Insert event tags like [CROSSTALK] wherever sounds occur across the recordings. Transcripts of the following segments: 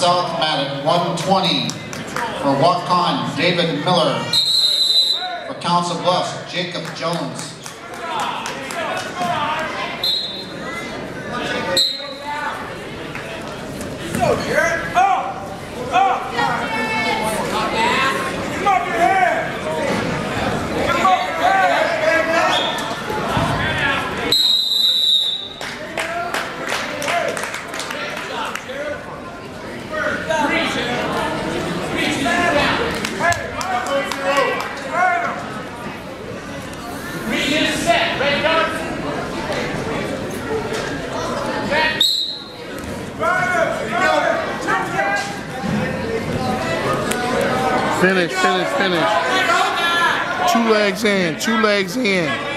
South at 120 for Waukon, David Miller. For Council Bluffs, Jacob Jones. Go. Finish, finish, finish. Two legs in, two legs in.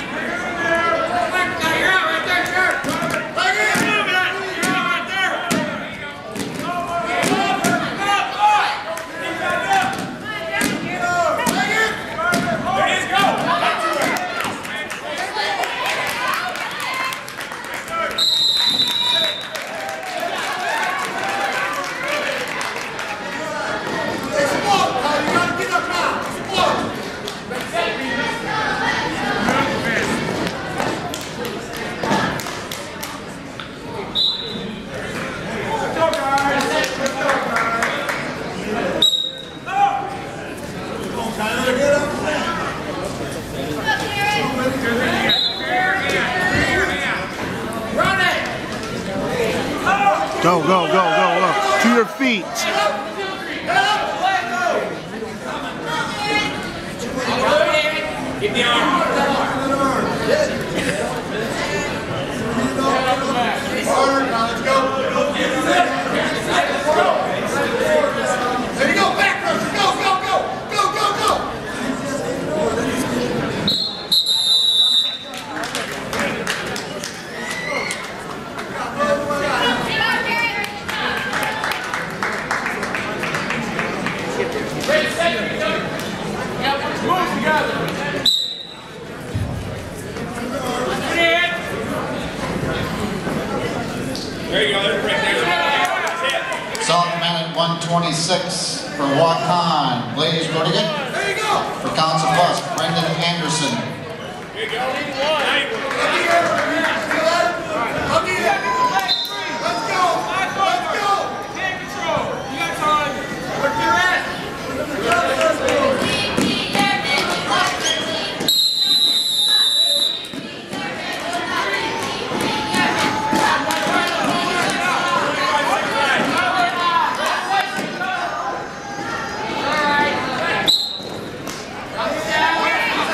Go, go, go, go, go. To your feet. Get the arm. There you go, back row. Go, go, go. Go, go, go. Move together. There you go. There's right there. That's it. South mat at 126 for Waukon, Blaze Rodigan. There you go. For Council Bluffs, Brendan Anderson. Here you go. Nice. I'll get it. Let's go. Let's go. Take control. You got time. Work your ass.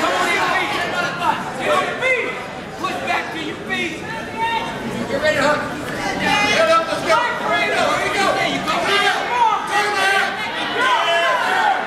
Come on your feet. Get on your feet. Push back to your feet. Get ready to hook. Get up. Let's go. There you go. There you go. There you go. Come on. Turn him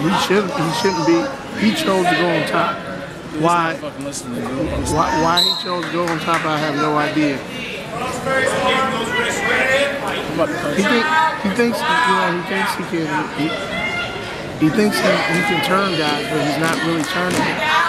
He shouldn't. He shouldn't be. He chose to go on top. Why? Why? Why he chose to go on top? I have no idea. He think he thinks you know he thinks he can. He, he thinks he, he can turn guys, but he's not really turning. them.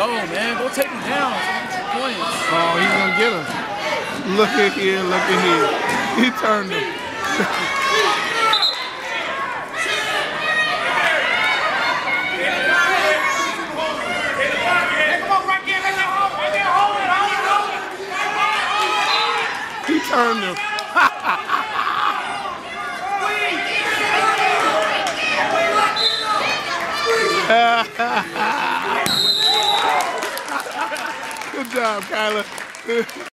Go, man. Go take him down. Points. Oh, he's gonna get him. Look at here. Look at here. He turned him. He turned him. Good [LAUGHS] job, Kyler. [LAUGHS]